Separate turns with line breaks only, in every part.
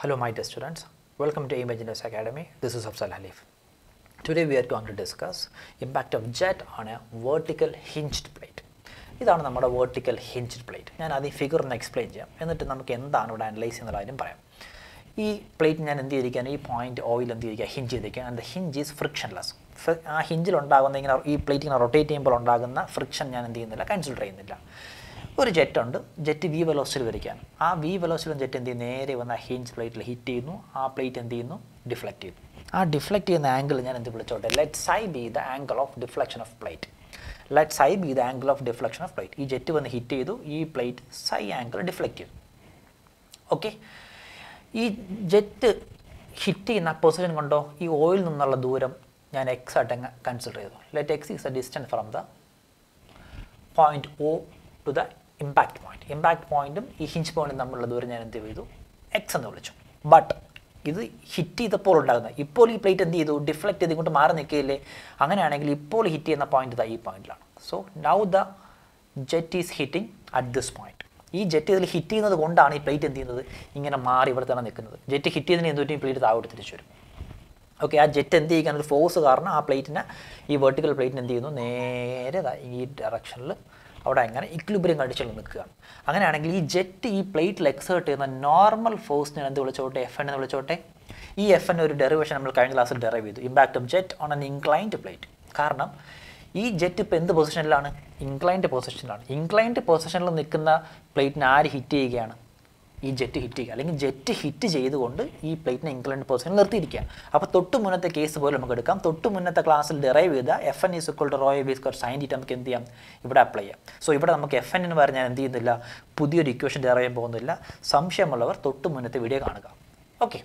Hello, my dear students. Welcome to Imagineers Academy. This is Afzal Halif. Today we are going to discuss impact of jet on a vertical hinged plate. ഇതാണ് നമ്മുടെ vertical hinged plate ഞാൻ ഈ figure ഒന്ന് explain ചെയ്യാം. എന്നിട്ട് നമുക്ക് എന്താണ് ഇവിടെ അനലൈസ് കാര്യം പറയാം. ഈ പ്ലേറ്റ് ഞാൻ എന്ത് ചെയ്തിരിക്കുകയാണ്? ഈ പോയിന്റ് ഓയിൽ എന്ത് ചെയ്തിരിക്കുക ഹിഞ്ച് ചെയ്തിരിക്കുക and the hinge is frictionless ആ ഹിഞ്ചിൽ ഉണ്ടാകുന്ന ഇങ്ങനെ ഈ പ്ലേറ്റ് ഇങ്ങനെ റൊട്ടേറ്റ് ചെയ്യുമ്പോൾ ഉണ്ടാകുന്ന ഫ്രിക്ഷൻ ഞാൻ എന്ത് ചെയ്യുന്നില്ല? കൺസിഡർ ചെയ്യുന്നില്ല. ഒരു ജെറ്റ് ഉണ്ട്. ജെറ്റ് വി വെലോസിറ്റി വരയ്ക്കാൻ. ആ വി വെലോസിറ്റി ജെറ്റ് എന്ത് ചെയ്യും നേരെ വന്ന് ഹിഞ്ച് പ്ലേറ്റിൽ ഹിറ്റ് ചെയ്യുന്നു. ആ പ്ലേറ്റ് എന്ത് ചെയ്യുന്നു? ഡിഫ്ലക്റ്റ് ചെയ്യുന്നു. ആ ഡിഫ്ലക്റ്റ് ചെയ്യുന്ന ആംഗിൾ ഞാൻ എന്ത് വിളിച്ചോട്ടെ? Let psi be the angle of deflection of plate let psi be the angle of deflection of plate ഈ ജെറ്റ് വന്ന് ഹിറ്റ് ചെയ്തു. ഈ പ്ലേറ്റ് സൈ ആംഗിൾ ഡിഫ്ലക്റ്റ് ചെയ്തു. ഓക്കെ ഈ ജെറ്റ് ഹിറ്റ് ചെയ്യുന്ന പൊസിഷൻ കൊണ്ടോ? ഈ ഓയിൽ നിന്നുള്ള ദൂരം ഞാൻ എക്സ് ആയിട്ട് കൺസിഡർ ചെയ്തു. Let X is a distance from the point O to the impact point impact പോയിന്റും ഈ ഹിഞ്ച് പോയിന്റും തമ്മിലുള്ള ദൂരം ഞാൻ എന്ത് ചെയ്തു? എക്സ് എന്ന് വിളിച്ചു. ബട്ട് ഇത് ഹിറ്റ് ചെയ്തപ്പോൾ ഉണ്ടാകുന്ന ഇപ്പോൾ ഈ പ്ലേറ്റ് എന്ത് ചെയ്തു? ഡിഫ്ലക്റ്റ് ചെയ്ത് ഇങ്ങോട്ട് മാറി നിൽക്കുകയില്ലേ? അങ്ങനെയാണെങ്കിൽ ഇപ്പോൾ ഹിറ്റ് ചെയ്യുന്ന പോയിന്റ് ഇതാ ഈ പോയിന്റിലാണ് so now the jet is hitting at this point ഈ ജെറ്റ് ഇതിൽ ഹിറ്റ് ചെയ്യുന്നത് കൊണ്ടാണ് ഈ പ്ലേറ്റ് എന്ത് ചെയ്യുന്നത്? ഇങ്ങനെ മാറി ഇവിടെ തന്നെ നിൽക്കുന്നത്. ജെറ്റ് ഹിറ്റ് ചെയ്തതിന് എന്തോ ഈ പ്ലേറ്റ് താഴോട്ട് തിരിച്ചു വരും. ഓക്കെ ആ ജെറ്റ് എന്ത് ചെയ്യുകയാണ് ഒരു ഫോഴ്സ് കാരണം ആ പ്ലേറ്റിനെ ഈ വെർട്ടിക്കൽ പ്ലേറ്റിന് എന്ത് ചെയ്യുന്നു? നേരെ ഈ ഡയറക്ഷനിൽ അവിടെ അങ്ങനെ ഇക്ലിബ്രിയം കണ്ടിച്ചിൽ നിൽക്കുകയാണ് അങ്ങനെയാണെങ്കിൽ ഈ ജെറ്റ് ഈ പ്ലേറ്റിൽ എക്സേർട്ട് ചെയ്യുന്ന നോർമൽ ഫോഴ്സിനെ എന്ത് വിളിച്ചോട്ടെ? എഫ് എന്ന് വിളിച്ചോട്ടെ? ഈ എഫ് എൻ ഒരു ഡെറിവേഷൻ നമ്മൾ കഴിഞ്ഞ ക്ലാസ്സിൽ ഡെറൈവ് ചെയ്തു. Impact of jet on an inclined plate കാരണം ഈ ജെറ്റ് ഇപ്പോൾ എന്ത് പൊസിഷനിലാണ് ഇൻക്ലൈൻഡ് പൊസിഷനിലാണ് ഇൻക്ലൈൻഡ് പൊസിഷനിൽ നിൽക്കുന്ന പ്ലേറ്റിനെ ആര് ഹിറ്റ് ചെയ്യുകയാണ്? ഈ ജെറ്റ് ഹിറ്റ് ചെയ്യുക. അല്ലെങ്കിൽ ജെറ്റ് ഹിറ്റ് ചെയ്തുകൊണ്ട് ഈ പ്ലേറ്റിനെ ഇൻക്ലൈൻഡ് പൊസിഷനിൽ നിർത്തിയിരിക്കുക. അപ്പോൾ തൊട്ട് മുന്നത്തെ കേസ് പോലെ നമുക്ക് എടുക്കാം. തൊട്ട് മുന്നത്തെ ക്ലാസ്സിൽ ഡെറൈവ് ചെയ്ത F N is equal to rho a B square sine theta നമുക്ക് എന്ത് ചെയ്യാം? ഇവിടെ അപ്ലൈ ചെയ്യാം. സോ ഇവിടെ നമുക്ക് എഫ് എൻ എന്ന് പറഞ്ഞാൽ എന്ത് ചെയ്യുന്നില്ല? പുതിയൊരു ഇക്വേഷൻ ഡെറൈവ് ചെയ്യാൻ പോകുന്നില്ല. സംശയമുള്ളവർ തൊട്ട് മുന്നത്തെ വീഡിയോ കാണുക. ഓക്കെ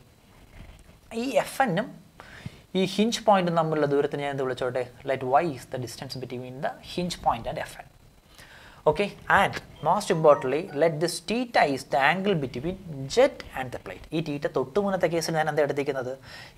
ഈ എഫ് എന്നും ഈ ഹിഞ്ച് പോയിന്റും തമ്മിലുള്ള ദൂരത്തിന് ഞാൻ എന്ത് വിളിച്ചോട്ടെ? Let Y is the distance between the hinge point and F N okay and most importantly let this theta is the angle between jet and the plate. ഈ തീറ്റ തൊട്ട് മുന്നത്തെ കേസിൽ ഞാൻ എന്താ എടുത്തിരിക്കുന്നത്?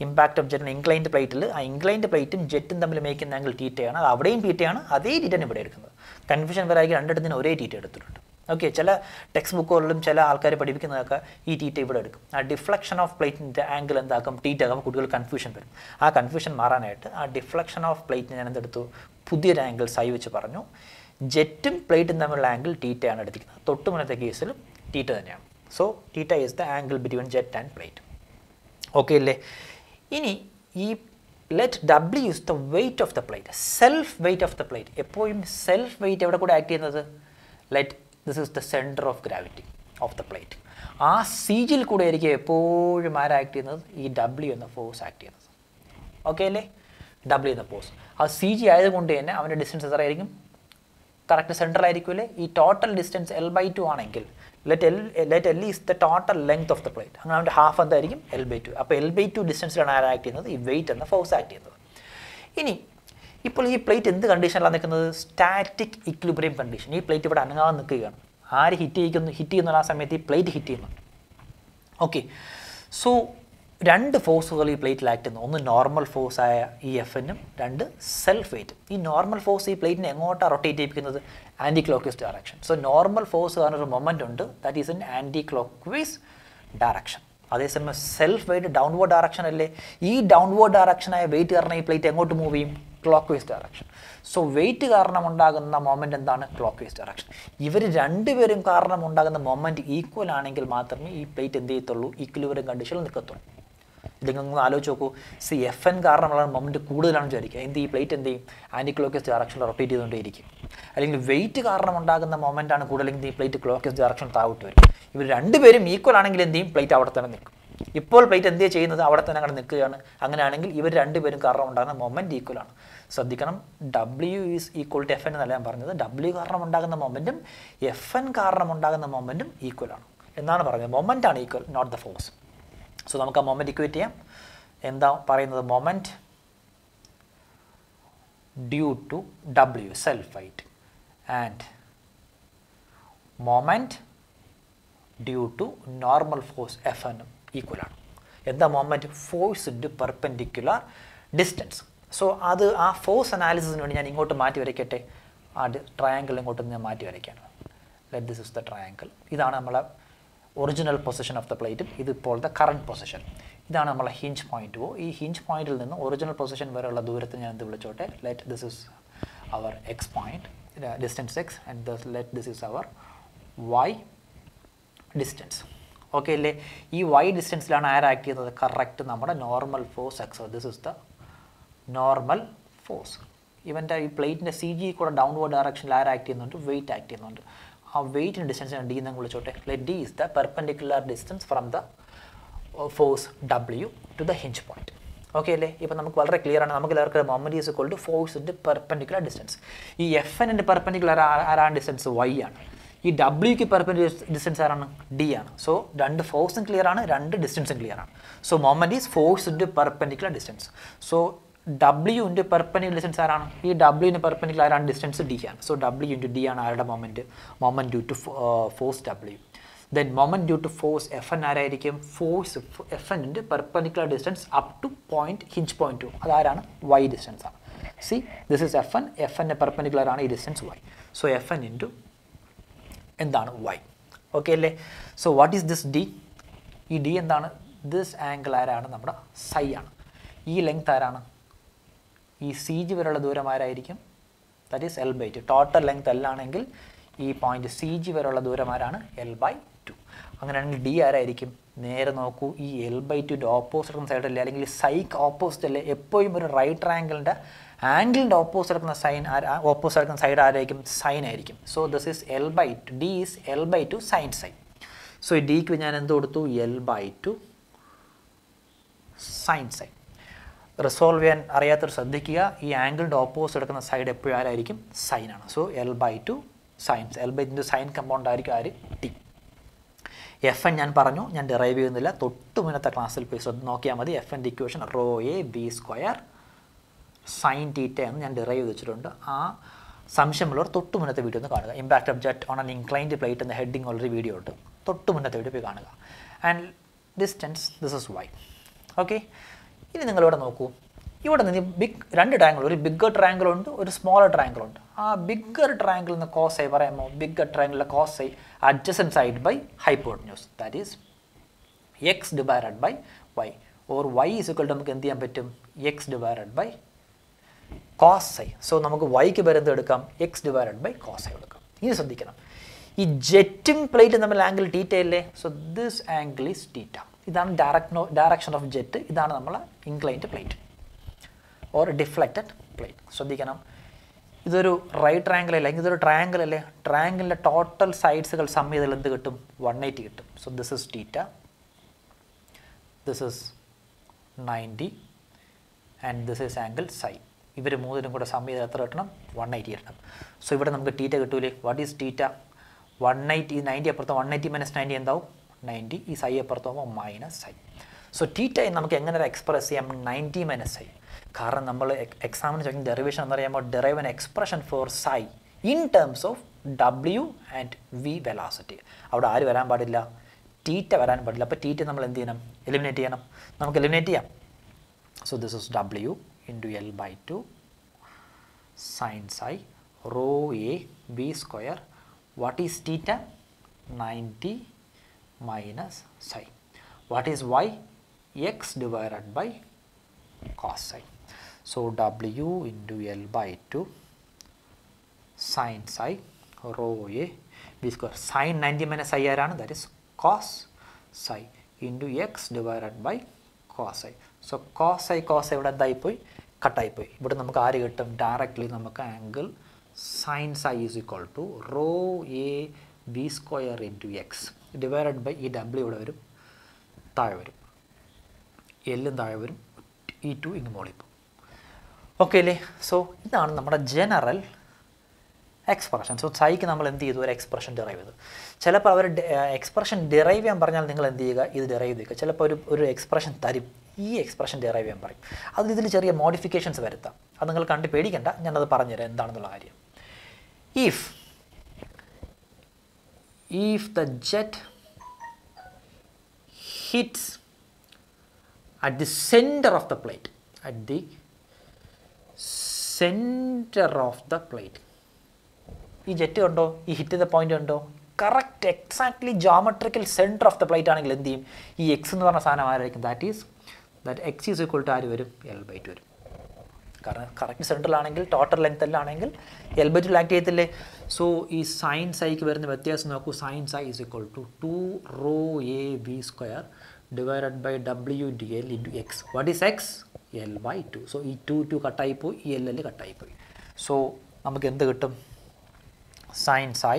ഇമ്പാക്ട് ഓഫ് ജെറ്റ് ഇൻക്ലൈൻഡ് പ്ലേറ്റിൽ ആ inclined പ്ലേറ്റും ജെറ്റും തമ്മിൽ മേക്കുന്ന ആംഗിൾ തീറ്റയാണ് അത് അവിടെയും തീറ്റയാണ് അതേ തീറ്റയാണ് ഇവിടെ എടുക്കുന്നത്. കൺഫ്യൂഷൻ വരായി രണ്ടിടത്തിന് ഒരേ തീറ്റ എടുത്തിട്ടുണ്ട്. ഓക്കെ ചില ടെക്സ്റ്റ് ബുക്കുകളിലും ചില ആൾക്കാർ പഠിപ്പിക്കുന്നതൊക്കെ ഈ തീറ്റ ഇവിടെ എടുക്കും. ആ ഡിഫ്ലക്ഷൻ ഓഫ് പ്ലേറ്റിന്റെ ആംഗിൾ എന്താക്കും? തീറ്റ ആകുമ്പോൾ കുട്ടികൾ കൺഫ്യൂഷൻ വരും. ആ കൺഫ്യൂഷൻ മാറാനായിട്ട് ആ ഡിഫ്ലക്ഷൻ ഓഫ് പ്ലേറ്റിന് ഞാൻ എന്തെടുത്തു? പുതിയൊരു ആംഗിൾ സൈ വെച്ച് പറഞ്ഞു. ജെറ്റും പ്ലേറ്റും തമ്മിലുള്ള ആംഗിൾ ടീറ്റയാണ് എടുത്തിരിക്കുന്നത്. തൊട്ട് മുന്നത്തെ കേസിലും ടീറ്റ തന്നെയാണ്. So theta is the angle between jet and plate okay അല്ലേ? ഇനി ഈ let W is the weight of the plate self weight of the plate എപ്പോഴും സെൽഫ് വെയിറ്റ് എവിടെ കൂടെ ആക്ട് ചെയ്യുന്നത്? Let this is the centre of gravity of the plate ആ സീജിൽ കൂടെ ആയിരിക്കും എപ്പോഴും ആരാ ആക്ട് ചെയ്യുന്നത്? ഈ ഡബ്ല്യു എന്ന ഫോഴ്സ് ആക്ട് ചെയ്യുന്നത്. ഓക്കെ അല്ലേ? ഡബ്ല്യു എന്ന ഫോഴ്സ് ആ സി ജി ആയതുകൊണ്ട് തന്നെ അവന്റെ ഡിസ്റ്റൻസ് എത്രയായിരിക്കും കറക്റ്റ് സെൻട്രൽ ആയിരിക്കുമല്ലേ ഈ total distance L by two ആണെങ്കിൽ let L let L is the total length of the plate അങ്ങനെ അവന്റെ ഹാഫ് എന്തായിരിക്കും? എൽ ബൈ ടു അപ്പോൾ എൽ ബൈ ടു ഡിസ്റ്റൻസിലാണ് ആരാ ആക്ട് ചെയ്യുന്നത്? ഈ വെയിറ്റ് എന്ന ഫോഴ്സ് ആക്ട് ചെയ്യുന്നത്. ഇനി ഇപ്പോൾ ഈ പ്ലേറ്റ് എന്ത് കണ്ടീഷനിലാണ് നിൽക്കുന്നത്? സ്റ്റാറ്റിക് ഇക്വിലിബ്രിയം കണ്ടീഷൻ ഈ പ്ലേറ്റ് ഇവിടെ അനങ്ങാതെ നിൽക്കുകയാണ്. ആര് ഹിറ്റ് ചെയ്യുന്നു ഹിറ്റ് ചെയ്യുന്ന ആ സമയത്ത് ഈ പ്ലേറ്റ് ഹിറ്റ് ചെയ്യുന്നു. ഓക്കെ സോ രണ്ട് ഫോഴ്സുകൾ ഈ പ്ലേറ്റിൽ ആക്ട് ചെയ്യുന്നു. ഒന്ന് നോർമൽ ഫോഴ്സ് ആയ ഈ എഫ് എന്നും രണ്ട് സെൽഫ് വെയിറ്റ് ഈ നോർമൽ ഫോഴ്സ് ഈ പ്ലേറ്റിനെ എങ്ങോട്ടാണ് rotate ചെയ്യിപ്പിക്കുന്നത്? Anti clock vice direction so normal force ഒരു മൊമെന്റ് ഉണ്ട്. That is in anti clock vice direction അതേസമയം സെൽഫ് വെയിറ്റ് ഡൗൺവേർഡ് ഡയറക്ഷൻ അല്ലേ? ഈ ഡൗൺവേർഡ് ഡയറക്ഷനായ വെയിറ്റ് കാരണം ഈ പ്ലേറ്റ് എങ്ങോട്ട് മൂവ് ചെയ്യും? Clockwise direction so weight കാരണം ഉണ്ടാകുന്ന മൊമെന്റ് എന്താണ്? ക്ലോക്ക് വൈസ് ഡയറക്ഷൻ ഇവർ രണ്ടുപേരും കാരണം ഉണ്ടാകുന്ന മൊമെന്റ് ഈക്വൽ ആണെങ്കിൽ മാത്രമേ ഈ പ്ലേറ്റ് എന്ത് ചെയ്യത്തുള്ളൂ? ഈക്വലിവരും കണ്ടീഷനിൽ നിൽക്കത്തുള്ളൂ. ഇല്ലെങ്കിൽ നിങ്ങൾ ആലോചിച്ച് നോക്കൂ. സി എഫ് എൻ കാരണമുള്ള മൊമെന്റ് കൂടുതലാണെന്ന് വിചാരിക്കുക. എന്ത് ഈ പ്ലേറ്റ് എന്ത് ചെയ്യും? ആന്റി ക്ലോക്കസ് ഡയറക്ഷനിൽ റൊട്ടേറ്റ് ചെയ്തുകൊണ്ടേയിരിക്കും. അല്ലെങ്കിൽ വെയിറ്റ് കാരണം ഉണ്ടാകുന്ന മൊമെന്റാണ് കൂടുതലെങ്കിൽ ഈ പ്ലേറ്റ് ക്ലോക്കസ് ഡയറക്ഷൻ താഴോട്ട് വരും. ഇവർ രണ്ടുപേരും ഈക്വൽ ആണെങ്കിൽ എന്ത് ചെയ്യും? പ്ലേറ്റ് അവിടെ തന്നെ നിൽക്കും. ഇപ്പോൾ പ്ലേറ്റ് എന്ത് ചെയ്യുന്നത് അവിടെ തന്നെ അങ്ങനെ നിൽക്കുകയാണ്. അങ്ങനെയാണെങ്കിൽ ഇവർ രണ്ടുപേരും കാരണം ഉണ്ടാകുന്ന മൊമെന്റ് ഈക്വൽ ആണ്. ശ്രദ്ധിക്കണം. W is equal to F N എന്നല്ല ഞാൻ പറഞ്ഞത്. ഡബ്ല്യു കാരണം ഉണ്ടാകുന്ന മൊമെന്റും എഫ് എൻ കാരണം ഉണ്ടാകുന്ന മൊമെന്റും ഈക്വൽ ആണ്. എന്നാണ് പറഞ്ഞത് മൊമെന്റ് ആണ് equal not the force so നമുക്ക് ആ മൊമെന്റ് ഇക്വേറ്റ് ചെയ്യാം. എന്താ പറയുന്നത്? Moment due to W self weight and moment due to normal force F എന്നും ഈക്വൽ ആണ്. എന്താ moment force into perpendicular distance so അത് ആ ഫോഴ്സ് അനാലിസിസിന് വേണ്ടി ഞാൻ ഇങ്ങോട്ട് മാറ്റി വരയ്ക്കട്ടെ? ആ ട്രയാങ്കിൾ ഇങ്ങോട്ട് ഞാൻ മാറ്റി വരയ്ക്കാണ് let this is the triangle ഇതാണ് നമ്മളെ ഒറിജിനൽ പൊസിഷൻ ഓഫ് ദ പ്ലേറ്റും ഇത് ഇപ്പോഴത്തെ കറണ്ട് പൊസിഷൻ ഇതാണ് നമ്മളെ ഹിഞ്ച് പോയിന്റ് ഓ ഈ ഹിഞ്ച് പോയിന്റിൽ നിന്ന് ഒറിജിനൽ പൊസിഷൻ വരെയുള്ള ദൂരത്തെ ഞാൻ എന്ത് വിളിച്ചോട്ടെ? Let this is our X point distance X and let this is our Y distance okay അല്ലേ? ഈ വൈ ഡിസ്റ്റൻസിലാണ് ആര് ആക്ട് ചെയ്യുന്നത്? കറക്റ്റ് നമ്മുടെ normal force X this is the normal force ഇവന്റെ ഈ പ്ലേറ്റിന്റെ സി ജി കൂടെ ഡൗൺവേർഡ് ഡയറക്ഷനിൽ ആര് ആക്ട് ചെയ്യുന്നുണ്ട്? വെയിറ്റ് ആക്ട് ചെയ്യുന്നുണ്ട്. ആ വെയിറ്റിന് ഡിസ്റ്റൻസ് ഡി എന്ന് വിളിച്ചോട്ടെ. Let D is the perpendicular distance from the force W to the hinge point okay അല്ലേ? ഇപ്പം നമുക്ക് വളരെ ക്ലിയർ ആണ്. നമുക്ക് എല്ലാവർക്കും മൊമെന്റ് ഈസ് ഇക്വൾ ടു ഫോഴ്സിന്റെ പെർപെൻഡിക്കുലർ ഡിസ്റ്റൻസ് ഈ എഫ് എന്റെ പെർപെൻഡിക്കുലർ ആരാണ് ഡിസ്റ്റൻസ് വൈ ആണ്. ഈ ഡബ്ല്യൂക്ക് പെർപെൻഡിക്കുലർ ഡിസ്റ്റൻസ് ആരാണ്? ഡി ആണ്. സോ രണ്ട് ഫോഴ്സും ക്ലിയർ ആണ് രണ്ട് ഡിസ്റ്റൻസും ക്ലിയർ ആണ്. So moment is force into perpendicular distance so W into perpendicular distance ആരാണ് ഈ ഡബ്ല്യൂവിന് പെർപെൻഡിക്കുലർ ആരാണ് ഡിസ്റ്റൻസ് ഡി ആണ് സോ ഡബ്ല്യു ഇന്റു ഡി ആണ് ആരുടെ moment moment due to force W then moment due to force F N ആരായിരിക്കും? Force F എന്നിന്റെ perpendicular distance up to point hinge point to അതാരാണ് വൈ ഡിസ്റ്റൻസ് ആണ്. See this is F N F എന്റെ perpendicular ആണ് ഈ distance Y so F N into എന്താണ് Y okay അല്ലേ? So what is this D ഈ D എന്താണ്? This angle ആരാണ്? നമ്മുടെ സൈ ആണ്. ഈ ലെങ്ത് ആരാണ്? ഈ സി ജി വരെയുള്ള ദൂരം ആരായിരിക്കും? That is L by two total length L ആണെങ്കിൽ ഈ പോയിന്റ് സി ജി വരെയുള്ള ദൂരം ആരാണ്? എൽ ബൈ ടു അങ്ങനെയാണെങ്കിൽ ഡി ആരായിരിക്കും? നേരെ നോക്കൂ ഈ എൽ ബൈ ടുന്റെ ഓപ്പോസിറ്റ് സൈഡ് അല്ലേ? അല്ലെങ്കിൽ സൈക്ക് ഓപ്പോസിറ്റ് അല്ലേ? എപ്പോഴും ഒരു റൈറ്റ് ആംഗിളിന്റെ ആംഗിളിന്റെ ഓപ്പോസിറ്റ് എടുക്കുന്ന സൈൻ ഓപ്പോസിറ്റ് എടുക്കുന്ന സൈഡ് ആരായിരിക്കും? സൈൻ ആയിരിക്കും. So this is L by two D is L by two sine sine so ഈ ഡിക്ക് ഞാൻ എന്ത് കൊടുത്തു? L by two sine sine resolve ചെയ്യാൻ അറിയാത്തവർ ശ്രദ്ധിക്കുക. ഈ ആംഗിളിന്റെ ഓപ്പോസിറ്റ് എടുക്കുന്ന സൈഡ് എപ്പോഴും ആരായിരിക്കും? സൈൻ ആണ്. So L by two sines L by two sine compound ആയിരിക്കും ആര്? ടി എഫ് എൻ ഞാൻ പറഞ്ഞു ഞാൻ ഡിറൈവ് ചെയ്യുന്നില്ല. തൊട്ട് മുന്നത്തെ ക്ലാസ്സിൽ പോയി ശ്രദ്ധ നോക്കിയാൽ മതി. എഫ് എന്റെ equation rho A B square sine theta എന്ന് ഞാൻ ഡിറൈവ് ചെയ്ത് വെച്ചിട്ടുണ്ട്. ആ സംശയമുള്ളവർ തൊട്ട് മുന്നത്തെ വീഡിയോ ഒന്ന് കാണുക. Impact of jet on an inclined plate എന്ന ഹെഡിങ് ഉള്ളൊരു വീഡിയോ ഉണ്ട്. തൊട്ട് മുന്നത്തെ വീഡിയോ പോയി കാണുക. And distance this is Y okay ഇനി നിങ്ങളിവിടെ നോക്കൂ. ഇവിടെ നിന്ന് ബിഗ് രണ്ട് ട്രയാങ്കിൾ ഒരു ബിഗ്ഗർ ട്രയാങ്കിൾ ഉണ്ട് ഒരു സ്മോളർ ട്രയാങ്കിൾ ഉണ്ട്. ആ ബിഗ്ഗർ ട്രയാങ്കിൾ എന്ന് കോസ് ആയി പറയാമോ ബിഗ്ഗർ ട്രയാങ്കിളിലെ കോസ് ആയി side by hypotenuse that is X divided by Y or Y is equal നമുക്ക് എന്ത് ചെയ്യാൻ പറ്റും? X divided by cos I so നമുക്ക് വൈക്ക് വരുന്നത് എടുക്കാം? X divided by cos I എടുക്കാം. ഇനി ശ്രദ്ധിക്കണം. ഈ ജെറ്റും പ്ലേറ്റും തമ്മിൽ ആംഗിൾ ടീറ്റ അല്ലേ so this angle is theta ഇതാണ് ഡയറക്ട് ഡയറക്ഷൻ ഓഫ് ജെറ്റ് ഇതാണ് നമ്മൾ inclined plate or deflected plate ശ്രദ്ധിക്കണം. ഇതൊരു റൈറ്റ് ട്രയാങ്കിൾ അല്ലെങ്കിൽ ഇതൊരു ട്രയാങ്കിൾ അല്ലേ? ട്രയാങ്കിളിന്റെ ടോട്ടൽ സൈഡ്സുകൾ സം ചെയ്താൽ എന്ത് കിട്ടും? വൺ എയ്റ്റി കിട്ടും. So this is theta this is ninety and this is angle psi ഇവർ മൂന്നിനും കൂടെ സം ചെയ്ത് എത്ര കിട്ടണം? വൺ എയ്റ്റി കിട്ടണം. സോ ഇവിടെ നമുക്ക് ടീറ്റ കിട്ടൂലേ? What is theta one eighty ninety അപ്പുറത്ത് വൺ എയ്റ്റി മൈനസ് നയന്റി എന്താവും? നയന്റി ഈ സൈ അപ്പുറത്ത് പോകുമ്പോൾ മൈനസ് സൈ സോ ടീറ്റ നമുക്ക് എങ്ങനെ എക്സ്പ്രസ് ചെയ്യാം? നയന്റി മൈനസ് സൈ കാരണം നമ്മൾ എക്സാമിന് ചോദിക്കുന്ന ഡെറിവേഷൻ എന്ന് പറയുമ്പോൾ derive an expression for psi in terms of W and V velocity അവിടെ ആര് വരാൻ പാടില്ല? ടീറ്റ വരാൻ പാടില്ല. അപ്പോൾ ടീറ്റ നമ്മൾ എന്ത് ചെയ്യണം? എലിമിനേറ്റ് ചെയ്യണം. നമുക്ക് എലിമിനേറ്റ് ചെയ്യാം. So this is W into L by two sine psi rho A B square what is theta ninety minus psi. What is y? x divided by cos psi. So W into L by 2 sin psi rho A B square sin 90 minus psi ആരാണ് that is cos psi into x divided by cos psi. So cos psi cos psi ഇവിടെ poi. ഇവിടെ നമുക്ക് ആര് കിട്ടും directly നമുക്ക് angle sin psi is equal to rho a b square into X divided by ഈ W ഇവിടെ വരും. താഴെ വരും. എല്ലും താഴെ വരും. ഇ ടു ഇങ്ങ് മോളിൽ പോകും. ഓക്കെ അല്ലേ? സോ ഇതാണ് നമ്മുടെ ജനറൽ എക്സ്പ്രഷൻ സോ സൈക്ക് നമ്മൾ എന്ത് ചെയ്തു? ഒരു എക്സ്പ്രഷൻ ഡിറൈവ് ചെയ്തു. ചിലപ്പോൾ അവർ എക്സ്പ്രഷൻ ഡിറൈവ് ചെയ്യാൻ പറഞ്ഞാൽ നിങ്ങൾ എന്ത് ചെയ്യുക? ഇത് ഡിറൈവ് ചെയ്യുക ചിലപ്പോൾ ഒരു ഒരു എക്സ്പ്രഷൻ തരും. ഈ എക്സ്പ്രഷൻ ഡിറൈവ് ചെയ്യാൻ പറയും. അത് ഇതിൽ ചെറിയ മോഡിഫിക്കേഷൻസ് വരുത്താം. അത് നിങ്ങൾ കണ്ട് പേടിക്കണ്ട. ഞാനത് പറഞ്ഞുതരാം. എന്താണെന്നുള്ള കാര്യം. If if the jet hits at the center of the plate at the center of the plate ഈ ജെറ്റ് കണ്ടോ? ഈ ഹിറ്റ് ചെയ്ത പോയിന്റ് കണ്ടോ? Correct exactly geometrical centre of the plate ആണെങ്കിൽ എന്ത് ചെയ്യും? ഈ എക്സ് എന്ന് പറഞ്ഞ സാധനം ആരായിരിക്കും? That is that x is equal to ആര് വരും? എൽ ബൈ ടു വരും. കാരണം കറക്റ്റ് സെൻട്രലാണെങ്കിൽ ടോട്ടൽ ലെങ്ത്തിലാണെങ്കിൽ എൽ ബൈ ടു ആക്ട് ചെയ്യത്തില്ലേ? സോ ഈ സൈൻ സൈക്ക് വരുന്ന വ്യത്യാസം നോക്കൂ. Sine psi is equal to to rho A B square divided by W D L into x what is x L by two so ഈ two two കട്ടായിപ്പോയി ഈ L L കട്ടായിപ്പോയി സോ നമുക്ക് എന്ത് കിട്ടും? Sine psi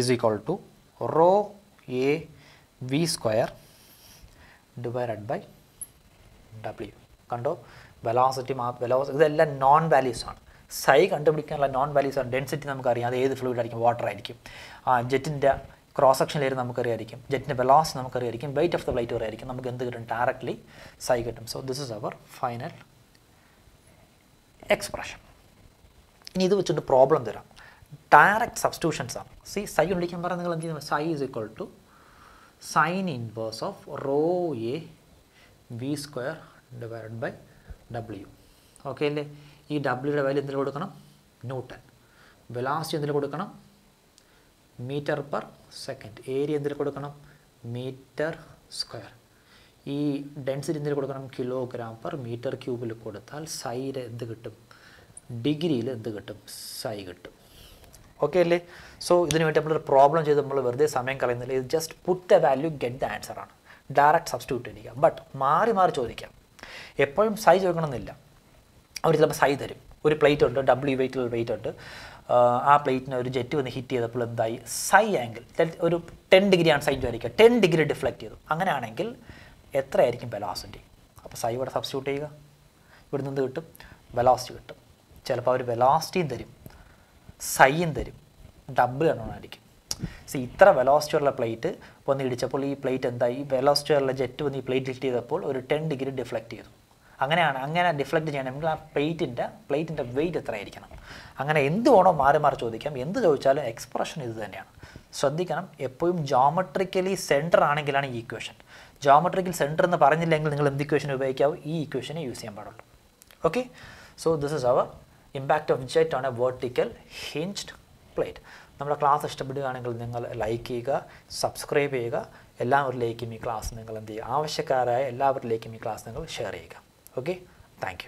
is equal to rho A V square divided by W കണ്ടോ? Velocity മാ വെലോസ് ഇതെല്ലാം നോൺ വാല്യൂസ് ആണ്. സൈ കണ്ടുപിടിക്കാനുള്ള നോൺ വാല്യൂസ് ആണ്. ഡെൻസിറ്റി നമുക്കറിയാം. അത് ഏത് ഫ്ലൂയിഡ് ആയിരിക്കും? വാട്ടർ ആയിരിക്കും. ആ ജെറ്റിന്റെ ക്രോസ് സെക്ഷൻ ഏരിയ നമുക്കറിയായിരിക്കും. ജെറ്റിന്റെ വെലോസ് നമുക്കറിയായിരിക്കും. വെയിറ്റ് ഓഫ് ദ ഫ്ലൈറ്റ് അറിയായിരിക്കും നമുക്ക് എന്ത് കിട്ടും? ഡയറക്റ്റ്ലി സൈ കിട്ടും. So this is our final expression ഇനി ഇത് വെച്ചിട്ട് പ്രോബ്ലം തരാം. ഡയറക്റ്റ് സബ്സ്റ്റിറ്റ്യൂഷൻസ് ആണ്. സി സൈ കണ്ടുപിടിക്കാൻ പറഞ്ഞാൽ നിങ്ങൾ എന്ത് ചെയ്യുന്നത് psi is equal to sine inverse of rho A V square divide by W okay അല്ലേ ഈ ഡബ്ല്യൂയുടെ വാല്യൂ എന്തിൽ കൊടുക്കണം? ന്യൂട്ടൺ വെലാസിറ്റി എന്തിൽ കൊടുക്കണം? മീറ്റർ പെർ സെക്കൻഡ് ഏരിയ എന്തിൽ കൊടുക്കണം? മീറ്റർ സ്ക്വയർ ഈ ഡെൻസിറ്റി എന്തിൽ കൊടുക്കണം? കിലോഗ്രാം പെർ മീറ്റർ ക്യൂബിൽ കൊടുത്താൽ സൈഡ് എന്ത് കിട്ടും? ഡിഗ്രിയിൽ എന്ത് കിട്ടും? സൈ കിട്ടും. ഓക്കെ അല്ലേ സോ ഇതിന് വേണ്ടി നമ്മളൊരു പ്രോബ്ലം ചെയ്ത് നമ്മൾ വെറുതെ സമയം കളയുന്നില്ല. ഇത് just put the value get the answer ആണ്. ഡയറക്റ്റ് സബ്സ്റ്റിറ്റ്യൂട്ട് ചെയ്യുക ബട്ട് മാറി മാറി ചോദിക്കാം. എപ്പോഴും സൈ ചോദിക്കണമെന്നില്ല അവർ ചിലപ്പോൾ സൈ തരും. ഒരു പ്ലേറ്റ് ഉണ്ട് ഡബ്ല്യു വെയിറ്റുള്ള വെയിറ്റ് ഉണ്ട്. ആ പ്ലേറ്റിന് ഒരു ജെറ്റ് വന്ന് ഹിറ്റ് ചെയ്തപ്പോൾ എന്തായി? സൈ ആംഗിൾ ഒരു ടെൻ ഡിഗ്രിയാണ് സൈൻ വിചാരിക്കുക ടെൻ ഡിഗ്രി ഡിഫ്ലക്റ്റ് ചെയ്തു. അങ്ങനെയാണെങ്കിൽ എത്രയായിരിക്കും വെലോസിറ്റി അപ്പോൾ സൈ ഇവിടെ സബ്സ്റ്റിറ്റ്യൂട്ട് ചെയ്യുക. ഇവിടെ നിന്ന് കിട്ടും? വെലോസിറ്റി കിട്ടും. ചിലപ്പോൾ അവർ വെലോസിറ്റിയും തരും. സൈയും തരും. ഡബിൾ എണ്ണമായിരിക്കും സി ഇത്ര വെലോസിറ്റിയുള്ള പ്ലേറ്റ് വന്ന് ഇടിച്ചപ്പോൾ ഈ പ്ലേറ്റ് എന്തായി? വെലോസിറ്റിയുള്ള ജെറ്റ് വന്ന് ഈ പ്ലേറ്റ് ഹിറ്റ് ചെയ്തപ്പോൾ ഒരു ടെൻ ഡിഗ്രി ഡിഫ്ലക്റ്റ് ചെയ്തു. അങ്ങനെയാണ് അങ്ങനെ ഡിഫ്ലക്റ്റ് ചെയ്യണമെങ്കിൽ ആ പ്ലേറ്റിന്റെ പ്ലേറ്റിന്റെ വെയിറ്റ് എത്ര ആയിരിക്കണം അങ്ങനെ എന്ത് വേണോ മാറി മാറി ചോദിക്കാം. എന്ത് ചോദിച്ചാലും എക്സ്പ്രഷൻ ഇത് തന്നെയാണ്. ശ്രദ്ധിക്കണം എപ്പോഴും ജോമെട്രിക്കലി സെന്റർ ആണെങ്കിലാണ് ഈ ഇക്വേഷൻ ജോമെട്രിക്കൽ സെന്റർ എന്ന് പറഞ്ഞില്ലെങ്കിൽ നിങ്ങൾ എന്ത് ഇക്വേഷൻ ഉപയോഗിക്കാവും? ഈ ഇക്വേഷനെ യൂസ് ചെയ്യാൻ പാടുള്ളൂ. Okay so this is our impact of jet on a vertical hinged plate നമ്മുടെ ക്ലാസ് ഇഷ്ടപ്പെടുകയാണെങ്കിൽ നിങ്ങൾ ലൈക്ക് ചെയ്യുക സബ്സ്ക്രൈബ് ചെയ്യുക. എല്ലാവരിലേക്കും ഈ ക്ലാസ് നിങ്ങൾ എന്ത് ചെയ്യുക? ആവശ്യക്കാരായ എല്ലാവരിലേക്കും ഈ ക്ലാസ് നിങ്ങൾ ഷെയർ ചെയ്യുക. Okay thank